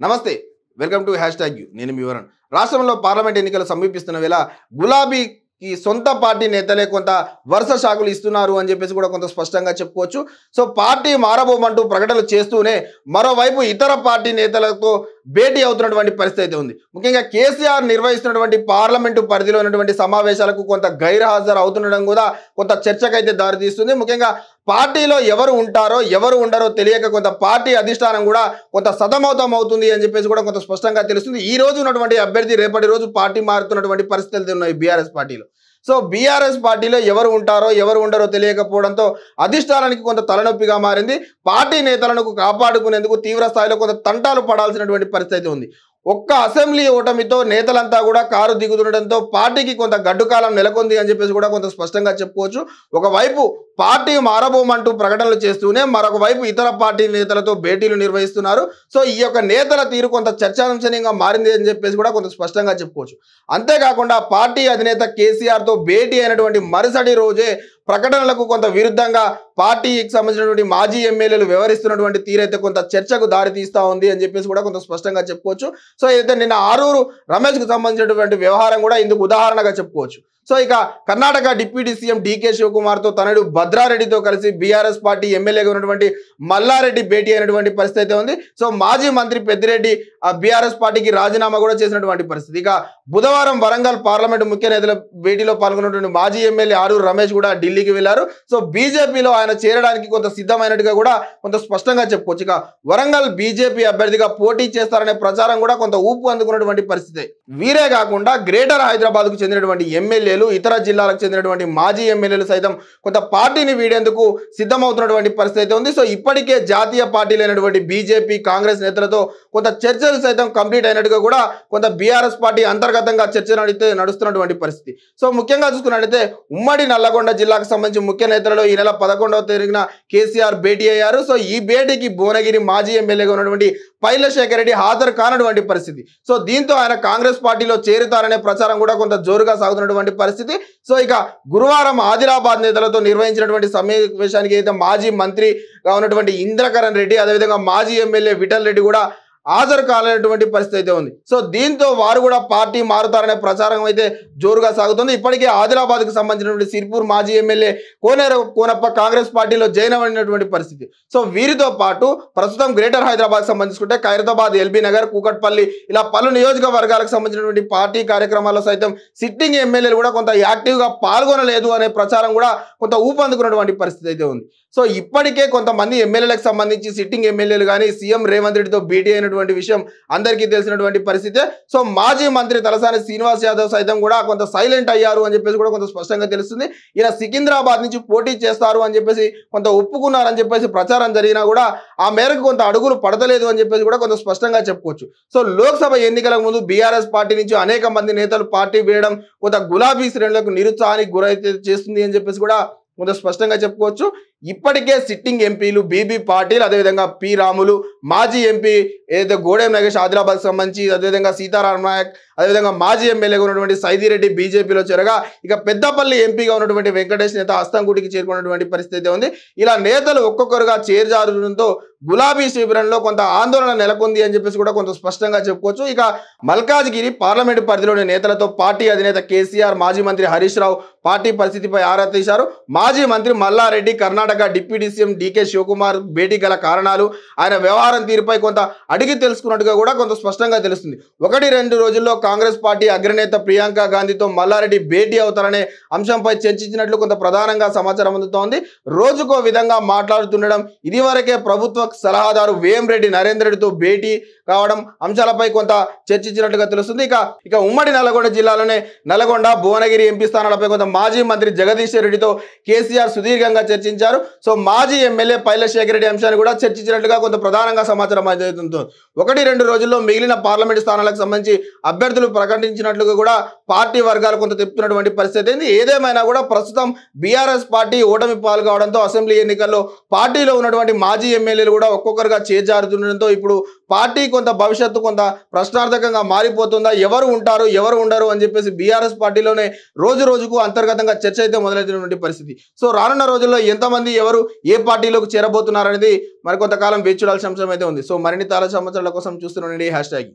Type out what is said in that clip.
నమస్తే welcome to hashtag U. నేను మీ వివరణ్ రాష్ట్రంలో పార్లమెంట్ ఎన్నికలు సమీపిస్తున్న వేళ గులాబీకి సొంత పార్టీ నేతలే కొంత వరుస షాకులు ఇస్తున్నారు అని చెప్పేసి కూడా కొంత స్పష్టంగా చెప్పుకోవచ్చు. సో పార్టీ మారబోమంటూ ప్రకటనలు చేస్తూనే మరోవైపు ఇతర పార్టీ నేతలతో భేటీ అవుతున్నటువంటి పరిస్థితి అయితే ఉంది. ముఖ్యంగా కేసీఆర్ నిర్వహిస్తున్నటువంటి పార్లమెంటు పరిధిలో ఉన్నటువంటి సమావేశాలకు కొంత గైర్హాజరు అవుతుండడం కూడా కొంత చర్చకైతే దారితీస్తుంది. ముఖ్యంగా పార్టీలో ఎవరు ఉంటారో ఎవరు ఉండరో తెలియక కొంత పార్టీ అధిష్టానం కూడా కొంత సతమౌతం అవుతుంది అని చెప్పేసి కూడా కొంత స్పష్టంగా తెలుస్తుంది. ఈ రోజు ఉన్నటువంటి అభ్యర్థి రేపటి రోజు పార్టీ మారుతున్నటువంటి పరిస్థితులు ఉన్నాయి బీఆర్ఎస్ పార్టీలో. సో బీఆర్ఎస్ పార్టీలో ఎవరు ఉంటారో ఎవరు ఉండరో తెలియకపోవడంతో అధిష్టానానికి కొంత తలనొప్పిగా మారింది. పార్టీ నేతలను కాపాడుకునేందుకు తీవ్ర స్థాయిలో కొంత తంటాలు పడాల్సినటువంటి పరిస్థితి ఉంది. ఒక్క అసెంబ్లీ ఓటమితో నేతలంతా కూడా కారు దిగుతుండడంతో పార్టీకి కొంత గడ్డుకాలం నెలకొంది అని చెప్పేసి కూడా కొంత స్పష్టంగా చెప్పుకోవచ్చు. ఒకవైపు పార్టీ మారబోమంటూ ప్రకటనలు చేస్తూనే మరొక వైపు ఇతర పార్టీ నేతలతో భేటీలు నిర్వహిస్తున్నారు. సో ఈ యొక్క నేతల తీరు కొంత చర్చాంశనీయంగా మారింది అని చెప్పేసి కూడా కొంత స్పష్టంగా చెప్పుకోవచ్చు. అంతేకాకుండా పార్టీ అధినేత కేసీఆర్తో భేటీ అయినటువంటి మరుసటి రోజే ప్రకటనలకు కొంత విరుద్ధంగా పార్టీకి సంబంధించినటువంటి మాజీ ఎమ్మెల్యేలు వ్యవహరిస్తున్నటువంటి తీరైతే కొంత చర్చకు దారితీస్తా ఉంది అని చెప్పేసి కూడా కొంత స్పష్టంగా చెప్పుకోవచ్చు. సో అయితే నిన్న ఆరూరు రమేష్కు సంబంధించినటువంటి వ్యవహారం కూడా ఇందుకు ఉదాహరణగా చెప్పుకోవచ్చు. సో ఇక కర్ణాటక డిప్యూటీ సీఎం డీకే శివకుమార్తో తనడు భద్రారెడ్డితో కలిసి బీఆర్ఎస్ పార్టీ ఎమ్మెల్యేగా ఉన్నటువంటి మల్లారెడ్డి భేటీ అయినటువంటి పరిస్థితి అయితే ఉంది. సో మాజీ మంత్రి పెద్దిరెడ్డి ఆ బీఆర్ఎస్ పార్టీకి రాజీనామా కూడా చేసినటువంటి పరిస్థితి. ఇక బుధవారం వరంగల్ పార్లమెంటు ముఖ్య నేతల భేటీలో పాల్గొన్నటువంటి మాజీ ఎమ్మెల్యే ఆరూరు రమేష్ కూడా ఢిల్లీ ఢిల్లీకి వెళ్ళారు సో బీజేపీలో ఆయన చేరడానికి కొంత సిద్ధమైనట్టుగా కూడా కొంత స్పష్టంగా చెప్పుకోవచ్చు. ఇక వరంగల్ బీజేపీ అభ్యర్థిగా పోటీ చేస్తారనే ప్రచారం కూడా కొంత ఊపు అందుకున్నటువంటి పరిస్థితి. వీరే కాకుండా గ్రేటర్ హైదరాబాద్కు చెందినటువంటి ఎమ్మెల్యేలు ఇతర జిల్లాలకు చెందినటువంటి మాజీ ఎమ్మెల్యేలు సైతం కొంత పార్టీని వీడేందుకు సిద్ధమవుతున్నటువంటి పరిస్థితి అయితే ఉంది. సో ఇప్పటికే జాతీయ పార్టీలైనటువంటి బీజేపీ కాంగ్రెస్ నేతలతో కొంత చర్చలు సైతం కంప్లీట్ అయినట్టుగా కూడా కొంత బీఆర్ఎస్ పార్టీ అంతర్గతంగా చర్చలు నడితే నడుస్తున్నటువంటి పరిస్థితి. సో ముఖ్యంగా చూసుకున్నట్లయితే ఉమ్మడి నల్లగొండ జిల్లాకు సంబంధించి ముఖ్య నేతలలో ఈ నెల పదకొండవ తేదీన కేసీఆర్ భేటీ అయ్యారు. సో ఈ భేటీకి భువనగిరి మాజీ ఎమ్మెల్యేగా ఉన్నటువంటి పైలశేఖర్ రెడ్డి హాజరు కానటువంటి పరిస్థితి. సో దీంతో ఆయన కాంగ్రెస్ పార్టీలో చేరుతారనే ప్రచారం కూడా కొంత జోరుగా సాగుతున్నటువంటి పరిస్థితి. సో ఇక గురువారం ఆదిలాబాద్ నేతలతో నిర్వహించినటువంటి సమావేశానికి అయితే మాజీ మంత్రిగా ఉన్నటువంటి ఇంద్రకరణ్ రెడ్డి అదేవిధంగా మాజీ ఎమ్మెల్యే విఠల్ రెడ్డి కూడా హాజరు కాలేనటువంటి పరిస్థితి అయితే ఉంది. సో దీంతో వారు కూడా పార్టీ మారుతారనే ప్రచారం అయితే జోరుగా సాగుతుంది. ఇప్పటికే ఆదిలాబాద్కు సంబంధించినటువంటి సిర్పూర్ మాజీ ఎమ్మెల్యే కోనేరు కోనప్ప కాంగ్రెస్ పార్టీలో జైన్ అయినటువంటి పరిస్థితి. సో వీరితో పాటు ప్రస్తుతం గ్రేటర్ హైదరాబాద్ సంబంధించుకుంటే ఖైరతాబాద్ ఎల్బీ నగర్ కూకట్పల్లి ఇలా పలు నియోజకవర్గాలకు సంబంధించినటువంటి పార్టీ కార్యక్రమాల్లో సైతం సిట్టింగ్ ఎమ్మెల్యేలు కూడా కొంత యాక్టివ్గా పాల్గొనలేదు అనే ప్రచారం కూడా కొంత ఊపందుకున్నటువంటి పరిస్థితి అయితే ఉంది. సో ఇప్పటికే కొంతమంది ఎమ్మెల్యేలకు సంబంధించి సిట్టింగ్ ఎమ్మెల్యేలు కానీ సీఎం రేవంత్ రెడ్డితో భేటీ అయినటువంటి విషయం అందరికీ తెలిసినటువంటి పరిస్థితి సో మాజీ మంత్రి తలసాని శ్రీనివాస్ యాదవ్ సైతం కూడా కొంత సైలెంట్ అయ్యారు అని చెప్పేసి కూడా కొంత స్పష్టంగా తెలుస్తుంది. ఈయన సికింద్రాబాద్ నుంచి పోటీ చేస్తారు అని చెప్పేసి కొంత ఒప్పుకున్నారని చెప్పేసి ప్రచారం జరిగినా కూడా ఆ మేరకు కొంత అడుగులు పడతలేదు అని చెప్పేసి కూడా కొంత స్పష్టంగా చెప్పుకోవచ్చు. సో లోక్సభ ఎన్నికల ముందు బీఆర్ఎస్ పార్టీ నుంచి అనేక మంది నేతలు పార్టీ వేయడం కొంత గులాబీ శ్రేణులకు నిరుత్సాహానికి గురైతే చేస్తుంది అని చెప్పేసి కూడా కొంత స్పష్టంగా చెప్పుకోవచ్చు. ఇప్పటికే సిట్టింగ్ ఎంపీలు బీబీ పాటిల్ అదేవిధంగా పి రాములు మాజీ ఎంపీ ఏదైతే గోడెం నగేష్ ఆదిలాబాద్ సంబంధించి అదేవిధంగా సీతారాం నాయక్ అదేవిధంగా మాజీ ఎమ్మెల్యేగా ఉన్నటువంటి సైదిరెడ్డి బీజేపీలో చేరగా ఇక పెద్దపల్లి ఎంపీగా ఉన్నటువంటి వెంకటేష్ నేత హస్తంగుడికి చేరుకున్నటువంటి పరిస్థితి ఉంది. ఇలా నేతలు ఒక్కొక్కరుగా చేర్జారడంతో గులాబీ శిబిరంలో కొంత ఆందోళన నెలకొంది అని చెప్పేసి కూడా కొంత స్పష్టంగా చెప్పుకోవచ్చు. ఇక మల్కాజ్గిరి పార్లమెంటు పరిధిలోని నేతలతో పార్టీ అధినేత కేసీఆర్ మాజీ మంత్రి హరీష్ రావు పార్టీ పరిస్థితిపై ఆరా తీశారు. మాజీ మంత్రి Malla Reddy Karnataka deputy CM DK Shivakumar భేటీ గల కారణాలు ఆయన వ్యవహారం తీరుపై కొంత అడిగి తెలుసుకున్నట్టుగా కూడా కొంత స్పష్టంగా తెలుస్తుంది. ఒకటి రెండు రోజుల్లో కాంగ్రెస్ పార్టీ అగ్రనేత ప్రియాంక గాంధీతో మల్లారెడ్డి భేటీ అవుతారనే అంశంపై చర్చించినట్లు కొంత ప్రధానంగా సమాచారం అందుతోంది. రోజుకో విధంగా మాట్లాడుతుండడం ఇదివరకే ప్రభుత్వ సలహాదారు వేంరెడ్డి నరేందర్ రెడ్డితో భేటీ కావడం అంశాలపై కొంత చర్చించినట్లుగా తెలుస్తుంది. ఇక ఇక ఉమ్మడి నల్గొండ జిల్లాలోనే నల్గొండ భువనగిరి ఎంపీ స్థానాలపై కొంత మాజీ మంత్రి జగదీశ్వర్ రెడ్డితో కేసీఆర్ సుదీర్ఘంగా చర్చించారు. సో మాజీ ఎమ్మెల్యే పైలశేఖర్ రెడ్డి అంశాన్ని కూడా చర్చించినట్లుగా కొంత ప్రధానంగా సమాచారం అందుతుంది ఒకటి రెండు రోజుల్లో మిగిలిన పార్లమెంట్ స్థానాలకు సంబంధించి అభ్యర్థులు ప్రకటించినట్లుగా కూడా పార్టీ వర్గాలు కొంత తెప్పుతున్నటువంటి పరిస్థితి అయింది. ఏదేమైనా కూడా ప్రస్తుతం బీఆర్ఎస్ పార్టీ ఓటమి పాల్గొవడంతో అసెంబ్లీ ఎన్నికల్లో పార్టీలో ఉన్నటువంటి మాజీ ఎమ్మెల్యేలు కూడా ఒక్కొక్కరుగా చేజారుతుండడంతో ఇప్పుడు పార్టీ కొంత భవిష్యత్తు కొంత ప్రశ్నార్థకంగా మారిపోతుందా? ఎవరు ఉంటారు? ఎవరు ఉండరు? అని చెప్పేసి బీఆర్ఎస్ పార్టీలోనే రోజు రోజుకు అంతర్గతంగా చర్చ అయితే మొదలైనటువంటి పరిస్థితి. సో రానున్న రోజుల్లో ఎంతమంది ఎవరు ఏ పార్టీలోకి చేరబోతున్నారు అనేది మరి కొంతకాలం వేచి చూడాల్సిన అంశం అయితే ఉంది. సో మరిన్ని తారా సమాచారాల కోసం చూస్తున్నాండి హ్యాష్ ట్యాగ్.